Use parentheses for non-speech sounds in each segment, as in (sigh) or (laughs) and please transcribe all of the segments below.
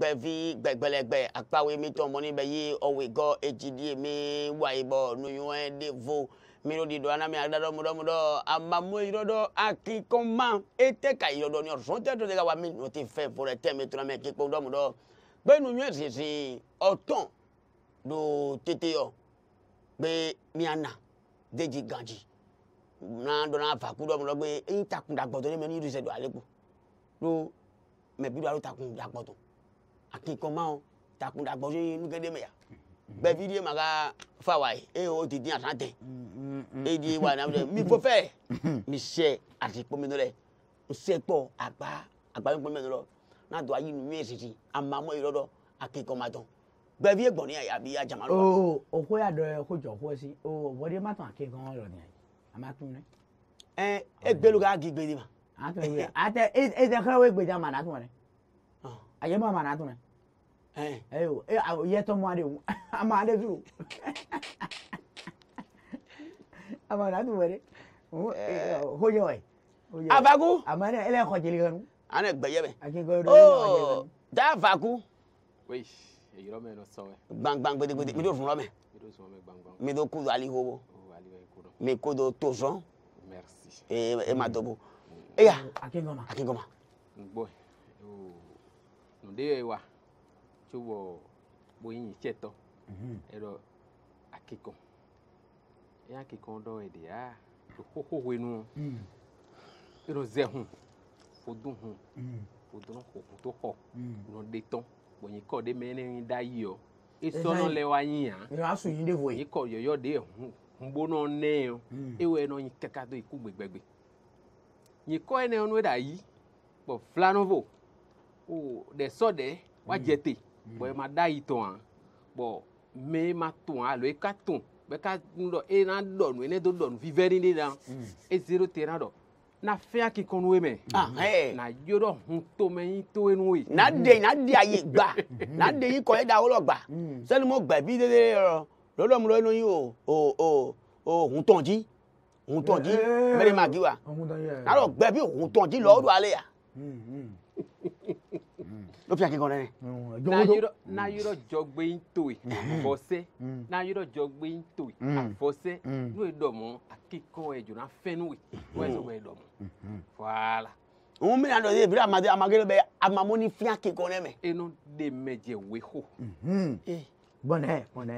gbɛvi gbɛgbɛlɛgbɛ akpawo mi tɔ mɔni bɛ yi ɔwɛ gɔ etsi di mi wa yibɔ nuyɔɛ de vo mi ɖo di ɖɔ ana mi aɖa ɖɔ mu ɖɔ mu ɖɔ ete ka yi ɖɔɖɔ ni ɔzɔn tɛ ɖɔ de ka wa mi nɔ ti fɛ fo ɖe mi tɔ mi ake kpɔ ɖɔ mu ɖɔ gbe nuyɔɛ do ɔtɔn ɖo tete yɔ gbe miana dedzi gadzi na ɖɔ na va ku ɖɔ mu ɖɔ gbe eyi takun ɖa gbɔdɔ ne akikomao takunda gboje nugede meya be video maga fawai e o didi atante e di wa na mi fo fe mi se ati po mi no le o se po agba agba po mi no lo na do ayi nu mi esiti amamo irodo akikomadon be bi egbon aya bi ajamalo o o ko ya do ko e, jo ko e si o body matan akikan ro ni amatun ni eh egbeluga gigbe ni ma atun ni ate e de e kan we gbeja ma na tun ni ayé mu amana atuna ɛyò eh. ɛ eh, yɛ eh, tɔ mu adi mu (laughs) ama adi tu (laughs) amana tu wɛrɛ hojɛ wɛ avaku amana ɛlɛ kɔ jeli kanu ana gbɛyɛ bɛ ooo oh, taa avaku gbangban gbedegbede mi do fun lɔmɛ mi do kudu alihobo mi kudu tozɔn ee e ma dɔbɔ mm. eya akingoma akingoma nondeewa tso wɔ boyinyitsɛtɔ ɛrɔ akekɔn eya akekɔn dɔ ɛdea do xoxoxoe nu ɛrɔ zɛ hu fodu hu fodu nu xɔ fodu xɔ nɔndetɔ bonyikɔ de mɛ ɛnɛni da yi yɔ esɔnɔ lɛ wa nyi ya yikɔ yɔyɔ de hu ŋbonɔ nɛ yɔ ewɔ ɛnɔ nyi kaka do iku gbegbegbe nyikɔ ɛnɛ nu ɛda yi kpɔ flanovo o ɖesɔ ɖe woadze te bɔ ema da yi tɔa bɔ me ma tɔa alo eka tɔ bɛ ka nu dɔ e na dɔ nu ne do dɔ nu vivɛ ni ne la e zero te na dɔ na fɛn k'i kɔnu mɛ na yɔrɔ hun to mɛ yi to ye nu ye. na de na de ayi gba mm. na de yi kɔ ye da wɔlɔ gba mm. sani mo gbɛ bi de de yɔrɔ lọ́dọ̀ mi lọ́nu yìí o o o o òun tàn jí òun tàn jí eh, mẹ́rin màgí wa lálọ́ gbẹ bí òun tàn jí lọ́ọ́dọ̀ alẹ́ yà mm, ló fi àkíkọ rẹ. na yọrọ mm. jọgbe ń tò yìí mm. àfọsẹ mm. na yọrọ jọgbe ń tò yìí àfọsẹ n'o ye dọmọ àkíkọ ẹ jọna fẹnu yìí wọ́n yẹ sọ wọ́n yẹ dọmọ wàhálà. òun bɛna a ye bi amadu amagere bɛ amamoni fiɲɛ kíkọ rẹ mɛ. eno de mɛjɛ we ho. bɔnɛ bɔnɛ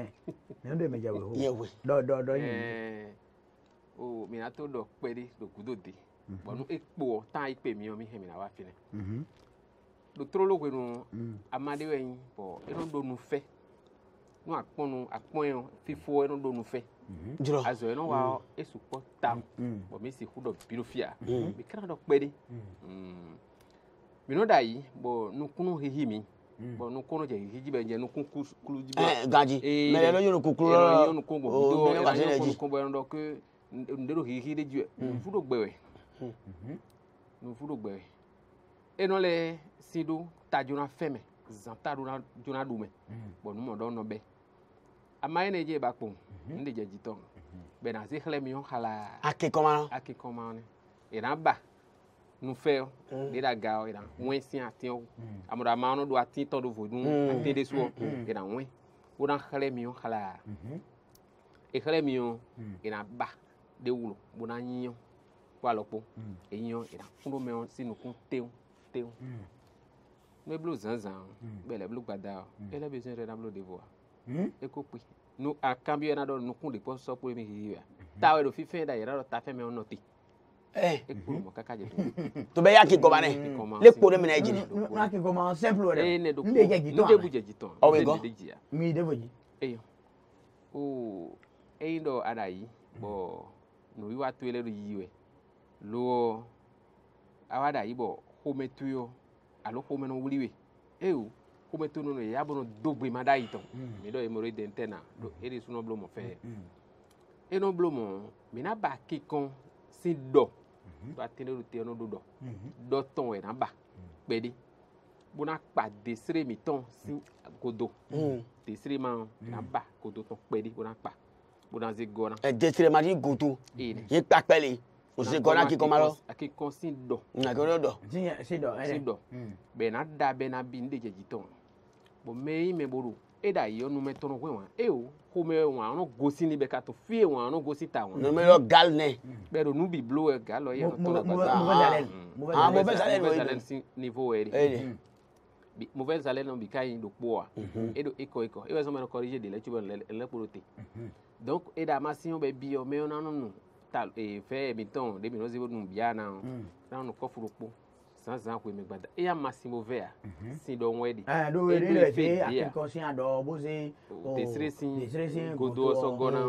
eno de mɛjɛ we ho. yɛwe dɔ dɔ dɔ yin. o mina to dɔ pɛri dogudode bɔnu ekpo tan ekpe mi o mi hɛmina wa fi nɛ lotrologo nu amaɖewo anyi bɔ eno do nu fɛ nu akpɔnu akpɔnyɔ fifo eno do nu fɛ dzrɔ azɔ eno wa esu kpɔ tam bɔ mi si ku dɔ biro fia mi kana dɔ kpe ɖi mino da yi bɔ nukunu hihi mi bɔ nukunu dze hihi dzi bɛ dze nukun kulu dzi bɛ gadzi mɛ ɛlɔ yɔ nukun kulo ɛlɔ yɔ nukun bɔ do ɛlɔ yɔ nukun bɔ ɛlɔ dɔ ke ndero hihi ɖe dzi nufu do gbɛwɛ nufu do gbɛwɛ enɔ le si ɖo ta dzona fɛ me zã ta ɖona dzona ɖome bɔn numɔ ɖɔ nɔ bɛ ama yi ne dze ba kpɔm n de dzedzitɔ bena zi xlẽ mi yɔ xala. ake mhm. kɔma na. ake kɔma na yina ba nufɛ de da ga yina ŋɔɛ si ati o amuda ma no do ati tɔ do vodun ati de so yina ŋɔɛ wo na xlẽ mi yɔ xala exlẽ mi yɔ yina ba de wlo bo na nyi yɔ wo alɔ kpɔ mm. eyi yɔ yina kun e do mɛ sinu kun tew teŋ me blo zãzãa bele blo gbadaa ele besoin de nablo devoir eko kpe nu akambi yɛ naɖɔ nukun de kpɔ sɔkpo mi hihi wa tawɛ do fifɛn da yɛrɛ dɔ tafɛn mɛ ɔnɔ te ekuru mɔ kaka jɛ to to bɛ yaki gɔba nɛ ne kpo ne minɛ e jeli yaki gɔba simple wɛrɛ ee ne do ko ne de bu jɛ jitɔn awo bɛ gɔ mi de bɛ ji eyi o eyi dɔ ada yi bɔn nu yi wa to yɛlɛ do yi wɛ lo awa yi bɔn ƒometɔewo alo ƒomenɔ wliwe eyo ƒometɔ nɔ ya bɔnɔ dogbe ma da yi tɔ mm. mi dɔ emoro den tɛ na do mm. e de sunɔ blomɔ fɛ mm, enɔ blomɔ mina ba kekɔn si dɔ mhm. do ate ne do te no do dɔ mhm. dɔ tɔn wɛ na ba kpɛ de bona kpa desire mi tɔn si godo desire ma na ba godo tɔn kpɛ de bona kpa bona ze gɔna. ɛ desire ma di godo ye kpa kpɛ le usikona kikomalo akikosido nakorodo sido sido bena da bena binde jejiton bo mei meboro eda iyo nume tono kwe wa eo kome wa ano gosi ni beka to fie wa ano gosi ta wa nume yo gal ne pero nu bi blow e gal o ye no tono ba ah mauvaise haleine mauvaise haleine niveau eri mauvaise haleine bi kai do poa edo eko eko e wa so me corriger de le chubo le le porote donc eda ma si on be bi o me ona nunu ta e fɛ mi tɔn de mi n'o zebo dun biya na o n'an no kɔfuru kpo san san ko mi gbada eya ma sin bo vɛ ya sin dɔ ŋɔɛ de ɛɛ dɔw yɛrɛ lɛ se akekɔ sin a dɔ bo se. tesire sin tesire sin godo sɔgɔnna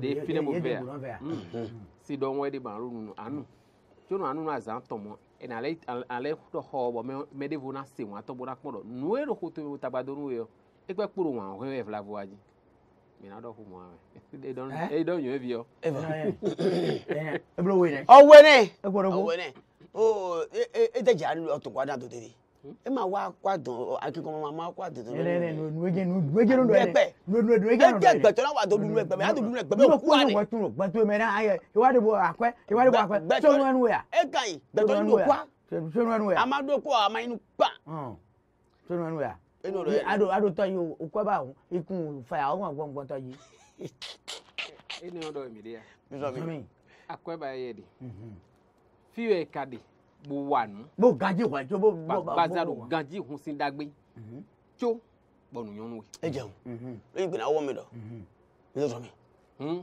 de fine mo vɛ ya sin dɔ ŋɔɛ de ban olu nu anu jɔnu anu na zan tɔmɔ ɛna ale ale tɔ xɔ bɔ mɛ de bo na se wɔn atɔ bo na kpɔn dɔ nue ɖo koto tagbadonu yɛ ekpe kpo do wɔn ahɔn yɛ fila bo wa dzi ọwẹnẹ ọwẹnẹ o e tẹ jẹ alu ọtọ kwadà tó tẹlẹ e ma wa kwadùn oh, akíkan ma ma kwadùn tó lórí rẹ nuwege nuwege ló lórí rẹ nuwege ló lórí rẹ gbẹtọ náà wà tó dunu gbẹmẹ yà tó dunu gbẹmẹ òkú wa ni. wọ́n tún gbẹtọ mẹ náà ayẹ ìwádìí bo àpẹ ìwádìí bo àpẹ sọnù ẹnu e ka ɲi gbẹtọ inú kwa sọnù ẹnu yà. amadu kọ amayinu pa. sọnù ẹnu inú rẹ. aro aro tọ yìí o kọ́ bá òun ikun fàyà ọ̀hún ọ̀gbọ̀ngbọ̀n tọ yìí. inú ọdọ mi dẹ. bisomi akọba yẹ de fiyo ẹka de bo wa nu. bó ganji wa jo bó bó bá bazaro ganji hun si dagbe tso gbọnu nyɔnu we. e jẹun e gbẹna awọ mi dɔ bisomi.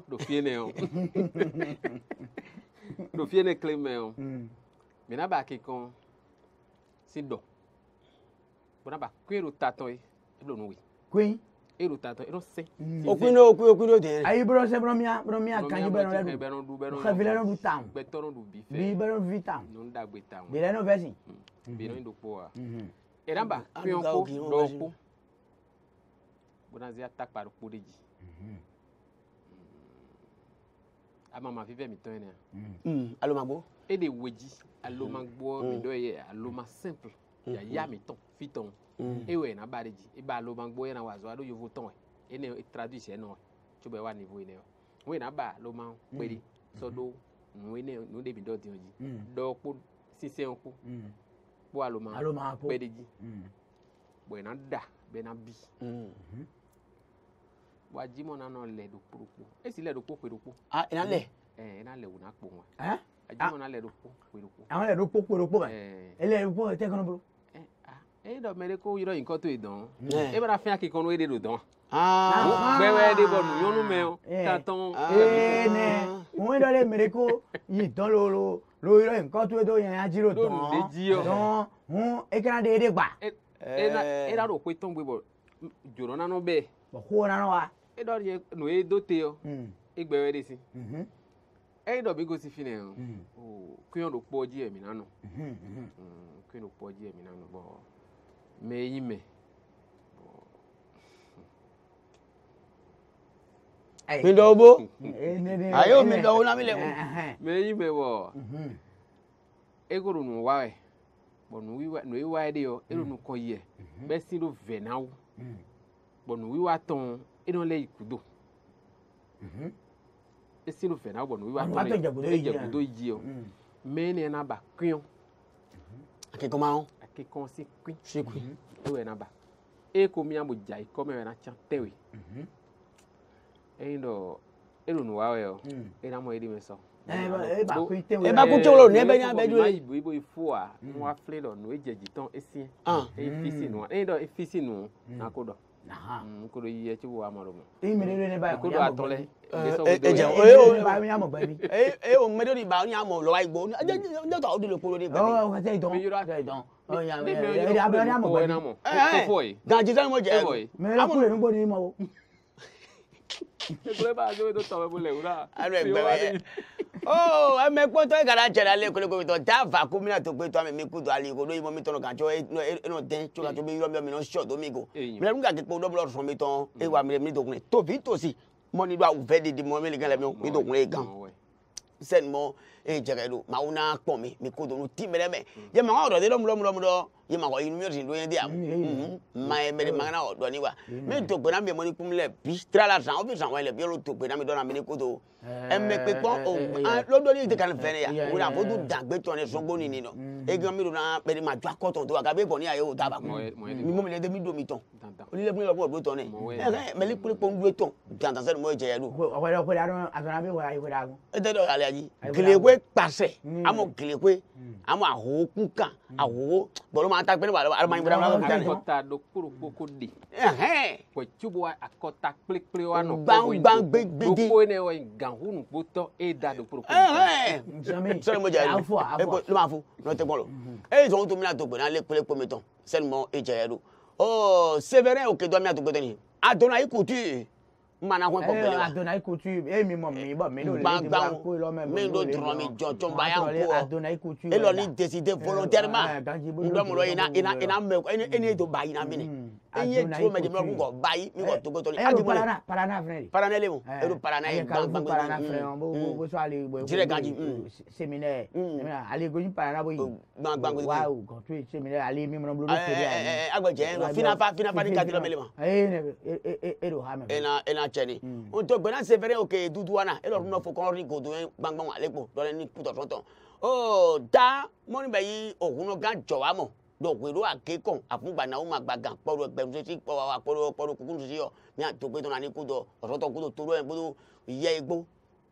do fiye ne o do fiye ne kile mɛ o mina b'a kɛ kan si dɔn bona ba ku ero tatɔ ye e bɛ e n'o ye. koyi. ero tatɔ ero e se. Mm. o kun n'o kun o kun n'o de ye. ayi bɔrɔ se bɔrɔ miya bɔrɔ miya kanji bɛrɛ n'o du bɛrɛ du bɛrɛ n'o du tan. bɛɛ du bi fɛ. Eh. bi bɛrɛ du mm. mm-hmm. bi tan. n'o da gbe tan. bɛrɛ n'o bɛ si. bɛrɛ n'o kpɔ wa. ɛrɛnba kuyɔn ko dɔn ko bonazia takpari kpo de dzi. amama fífẹ́ mi tán yẹn ni. alo ma gbó. e de wedzi alo ma mm-hmm. gbó mi mm. dɔ ye alo ma simple. Mm-hmm. ya yami tɔn fitɔn mm-hmm. ewɔ yina ba de dzi eba loban gbɔ yina e wazɔ aɖo yovo tɔn ene e e traduce nɔ tso bɛ wa nivo yina wo yina ba loban kpeɖi sɔɖo nu ene nu ɖebi dɔ diɔ mm-hmm. dzi dɔ kpo sisɛn kpo kpo aloban kpeɖi dzi bɔ yina da bɛna bi wa jimɔ nanɔ lɛ do kpokpo esi lɛ do kpokpo do kpo. a ina lɛ. ɛ ina lɛ wo na kpo ŋɔ. ɛ a jimɔ na lɛ do kpokpo do kpo. àwọn lɛ do kpokpo do kpo bɛ. ɛ eh. ɛ lɛ do kpokpo tɛ kɔnɔ bolo e dɔ mɛ de ko yɔrɔ in kɔ to yen dɔn e bɛna fɛn k'i kɔnɔ e de do dɔn gbɛwɛ de bɔ nuyɔnu mɛ o ka tɔn. ee nɛ mun dɔ de mɛ ko yi dɔn lolo lo yɔrɔ in kɔ to yen dɔn yɛn ya jiro dɔn dɔn mun e kana de e de gba. e na do ko itɔn gbɛ bɔ joro nanu bɛ. bɔn ko nanu wa. e dɔ de n'o ye do te yɔ e gbɛwɛ de si ẹyìn dọ̀bí kò sí filẹ̀ hàn hmm. oh, kí wọn lò pọ̀ jí ẹ̀mí nánú kí wọn lò pọ̀ jí ẹ̀mí nánú mee ime midobo eh, ayo midobo na mile mee ime bo mm-hmm. egoro nu wae bo nu wiwa nu wiwa de yo ero mm. nu koye mm-hmm. be si do venawo mm. bo nu wiwa ton ero le ikudo esi nu venawo bo nu wiwa yi mee ne na ba mm-hmm. akekoma ke kɔn si kui sekui mhm. e wɛ na ba e ko mi amu dza ikɔ mɛ wɛ na tsa tɛ we mhm. eyin dɔ elu nu wa wɛ o mm. e na mɔ ye di mi sɔ. e ba kun tewolo ne bɛ nya bɛ ju ye. ibo ibo ifo a nu wa file dɔ nu edze dzi tɔn esi eyi e fisi nu eyin dɔ efisi nu na mm. ko dɔ mm, ko dɔ yiyɛ tsi wo ama do mo. eyi mi lele ne ba ye ko e dɔ atɔ lɛ. ɛ e jɛ o ye o ye ba mi amɔ bɛɛ bi. ee o mɛ de o de ba o ni amɔ lɔ wa igbó ne tɔ o de le kolo de bɛɛ bi. ɔ o ka tɛ dɔn gaji sani mo jẹ ẹ mẹrẹ kúrẹ nígbó ni mo. ekule b'a se to tọmẹ bolo ewura. alo ẹgbẹrẹ yẹ ooo ẹmẹ kpọtọ gara jẹra ale kolokolo tọ da va ko mina to pe to ami mi ku to ali ko n'oye mo mi tọnọ kan tso eno den tso ka tso bi yọrọ mi minẹ sọ to mi ko mẹrẹ mi ka kẹ kpọ dọbọlọ sọn mi tọn ewa mi to kun ne tobi tosi mọni do awu fẹ didi mọ mi le gẹlẹ mi o mi to kun ne eh, gan sɛnimɔ e jɛgɛlu maaw n'a kpɔn mi mi ko do nu ti mɛlɛ mɛ jɛ maa ŋa yɔrɔ de lɔmulɔmulɔmulɔ yima ko yinmi yotin doyen dia ma e mere magana o do ni wa mi to gbe na mi mo eh, eh, oh, eh, ah, ni kum le bi tra la san o bi san wa le bi lo to gbe na mi do na mi ni koto e me pe pon o lo do ni de kan fe ya wo na fodu dagbe ton ni sogbo ni ni no e gan mi do na pe ni ma ju akoton to wa ka be ko ni aye o ta ba mi mo mi le de mi do mi ton o ni le mi lo bo do ton ni e me le pe pon do ton dan dan se mo je ya lu o wa ko da ran agara be wa aye ko da gun e de do ale aji gele we pase amo gele we amo ahoku kan awo bo lo ata kpene wala wala mayimbira wala wala. akɔta do korokoko de. kɔtsubo akɔta kplekple wa nɔ kɔkɔ yi do ne wɔ gahunu kpotɔ e da do koroko. sɔrɔ mo jɛ yɛlɛ eko ne ma fo n'o tɛ gbɔlɔ e zɔn to mina to gbɛna ale kpele kpɔmɛ tɔn sɛnumɔ e jɛ yɛlɛ o sɛbɛrɛ o ke dɔ mina to gbɛtɛ ni a dɔnna i k'o to yen mana hɔn kɔkɔlɛ wa. adonai kutu e mi mɔ mi bɔ mi n'o ba ko lɔ mi n'o dɔrɔn mi jɔ jɔn ba y'an ko wa adonai kutu e lɔ ni deside volontairement n dɔn ina ina ina mɛ e ni e ni e to ba yina minɛ iye tuwo mɛ jamana kun kɔ bayi min kɔ togo tɔli. ɛyɛ parana parana fɛnɛ de. parana le mu e do parana ye bange bange parana fɛnɛ bo bo so ale bɔ. jire ganji. seminɛ ale gosi parana bo yen. gbangban gbangban. wa o kan to yen seminɛ ale min mana bolo bɛ feere ale. agba jɛ yɛrɛ finafa finafa ni kadira mɛli ma. ee ne bɛ e do ha mɛ. e na e na cɛ ni. o tɔ gbɛna se fɛnɛ o ke duduwana e lɔri nɔfɔ kɔnɔri ni kodo ye gbangban ale ko dɔlɛ ni kutɔtɔtɔ. o da mɔni bɛ yi o kunu gan jɔ wa mɔ dɔgɔe ɖo ake kɔn afungbana wo ma gbagan kpɔɖo gbɛnusɛsi kpɔ wa kpɔɖo kpɔɖo kukunusi yɔ mía dɔgɔe tɔna ni kudo ɔsɔtɔ kudo to ɖo yɛ kudo yɛ igbo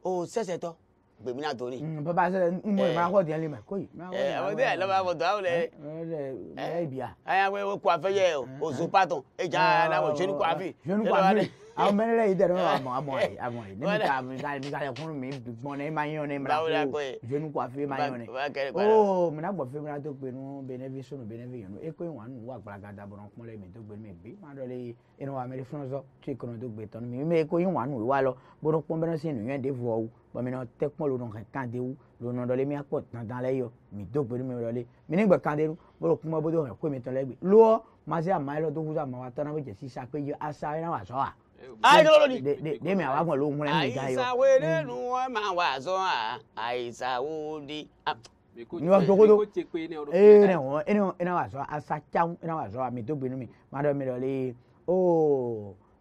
o sɛsɛtɔ gbèmí náà torí. Mm, bàbá sẹlẹ ń bọ ìmọ̀ràn kọ́ diẹ lèmọ̀ kóyì. ẹ ọmọdé eh, ẹ lọ́ba bọ̀dọ̀ àwọn ẹ. ẹ ibìyà. Eh, eh, ayé àwọn ewu kó afẹ́yẹ oṣù pàtó ìjà ah, aláwọ̀ sẹ́ni kó àfi. sẹ́ni kó àfi àwọn mẹ́rẹ̀ẹ́rẹ́ (laughs) yìí dẹ̀rọ àmọ̀ àmọ̀ ẹ̀ àmọ̀ ẹ̀ ní mìta mìta mìta ẹ̀kún mi gbọ̀n ẹ̀ máa yán ẹ̀ mìta kó sẹ́ni kó àfi máa yán ẹ̀. ooo mìta gbọ̀ fẹ́ mìta tó pinnu bẹ́nẹ́fì sọ̀nù bẹ́nẹ́fì yẹn ẹ pé wọn wà gbalagada bọ̀rọ̀ kúnlẹ̀ mi tó gbẹ mi bí má dọ̀ lé inú wa mẹ́rin fúnṣọ́ tí ìkànnì tó gbẹ tán mi mi kó yín wà nù wá lọ bọ́dọ̀ pọ́nbẹ́rẹ́ sí ènìyàn dé fún ọ bɔn mi nɔ tɛ kumɔ lo nɔ hɛn wu lo nɔ le mi akpɔ dandan lɛ yɔ mi do mi dɔ le mi ni gbɛ de nu mo lo kumɔ bodo hɛn ko mi tɔ lɛ gbe loɔ ma se ama yɛ lɔ to kusa ama wa tɔna bɛ jɛsi sa pe yi asa yɛ na wa sɔ wa. ayisawolo ni. de de mi awa kɔn lo ŋun lɛ mi da yɔ. ayisawo de nu wa ma wa sɔn a ayisawo di. ni wa dogodo ee ne wɔn e ne wa sɔn asa caman e na wa sɔn a mi do gbe nu mi ma dɔ mi dɔ le ooo.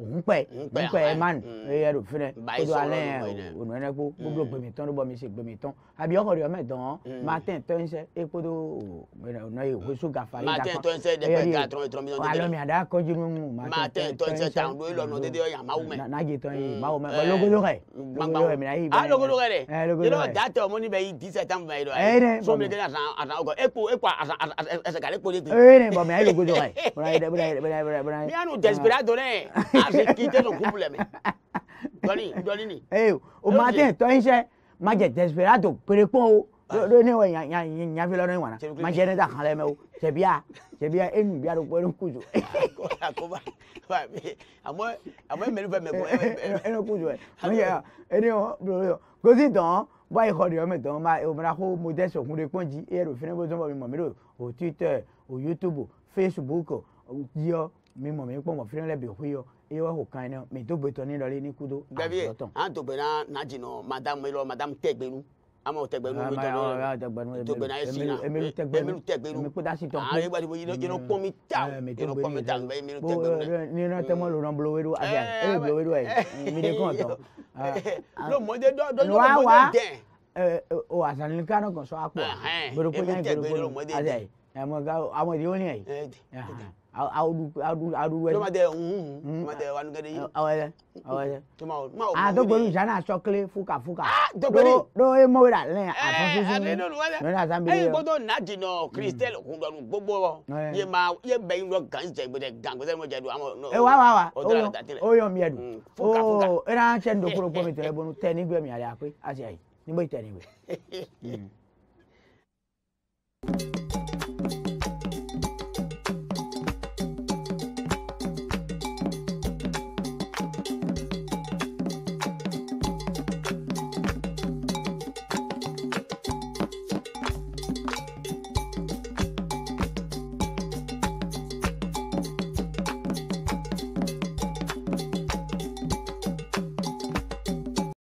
ògúnpẹ ògúnpẹ ẹmánu ẹyẹ rò fúnẹ kótó alẹ ònú ẹnẹ kó gbogbo gbèmí tán ló bọ mi ṣe gbèmí tán àbí ọkọ rẹ ọmọ ìtàn máa tẹ̀ tọ́ ẹ̀ṣẹ́ ekpoto ọ̀nà ìwé sóga fari dàpọ̀ máa tẹ̀ tọ́ ẹ̀ṣẹ́ dẹ́pẹ́ ká tọ́ ìtọ́ mi lọ́dún alọ́mi àdá kọjú nínú máa tẹ̀ tọ́ ẹ̀ṣẹ́ tàn lóyún lọ́nà dédé ọ̀yàn máa wù mẹ́. nàgé tán yìí máa wù mẹ́ bọ́ lógolo rẹ̀ lógolo rẹ̀ mìíràn yìí. a lógolo rẹ̀ yìí lọ da tẹ ọmọ níbẹ̀ yìí dísẹ̀ tán bẹ̀ yìí sọmi kẹ́kẹ́ àtàn ọkọ̀ epo epo ẹsẹ̀ kàlẹ́ kpọ́lẹ́ asikiite no kumple me joli joli ni. ee o ma tẹ tọ iṣẹ ma jẹ desperado perepon o lórí ní ìwọ̀n yàfi lọ́dún ìwọ̀n náà ma jẹ níta kan lẹ́mẹ̀ o jẹ̀bi a jẹ̀bi a ẹnu ìbí àdókò ẹnu kùjù. àmọ́ àmọ́ ẹ̀mẹ́rì bẹ́ẹ̀ mẹ́kọ. ẹnu kùjù ẹ̀ ẹni wọn bìrò yọ kò sí tán báyìí kọ́ ọ̀dọ̀ mẹ́tọ́ ma òmìnira kó mo dẹ́sẹ̀ òkúndé pọ́njì ẹ̀rọ fínẹ́bó tó ń bọ̀ mi mọ̀ mi rò ó Twitter ó YouTube Facebook yíyọ mi mọ̀ mi pọ̀ mọ̀ fínẹ́lẹ̀ bẹ̀ kú yọ ewa ho kan ne mi to gbetɔ ni lɔri ni kudo. gbẹbi an to gbẹna na jinɔ Madame ilọ Madame tɛgbɛnu ama o tɛgbɛnu mi tɔlɔ tɔgbɛna ye sin na emiru tɛgbɛnu emiru tɛgbɛnu emi kuta si tɔn. ayi wali yinɔ kɔmi ta yinɔ kɔmi ta nbɛ emiru tɛgbɛnu dɛ. ni yinɔ tɛmɔ lona bolo wedo ayi ayi bolo wedo ayi mi de kɔn tɔ. lomɔdé dɔ dɔ dɔ lomɔdé tɛ. o asanilikan kan sɔ akpɔ. bolo ko ẹmọ àwọn èdè orin ẹ aduwe. tó máa tẹ nhun hun tó máa tẹ wanugẹdẹ yìí. ọwọlẹ ọwọlẹ. tó máa ma o. àdógbòrò ìṣáná sọkílẹ̀ fúkà fúkà. dọgbẹni. ló ló mọ wíra lẹ́yìn àfọ̀sísí mi lọ́nà sábẹ́ yẹn. ẹyin gbọ́dọ̀ náà jìnnà mm. kristẹl òkúndọ̀nù gbogbo wọn. Eh. yé ma yé bẹ́yìn lọ gànjẹ gbẹdẹ gàngbẹsẹ mọ jẹdu àwọn. ẹ eh, wá wá wá o yọ mi ẹdun. fúkà mm, fúkà. ó ẹ náà ṣẹ́ ń dokoro pọ̀ mi tẹ̀lé bọ́nu tẹ́ nígbẹ̀mí àlẹ́ àpé àṣẹ yìí nígbẹ̀ tẹ̀ nígbẹ̀. (laughs)